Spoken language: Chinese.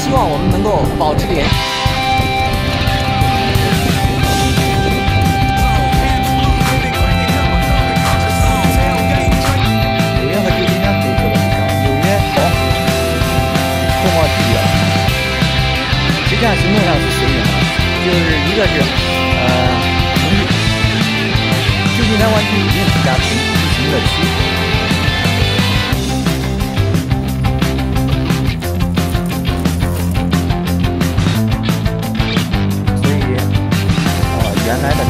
希望我们能够保持联系。纽约和旧金山可以做到比较。纽约好，空旷地啊，实际上行动上是随缘的，就是一个是呃城市，旧金山湾区已经是加 giá thái là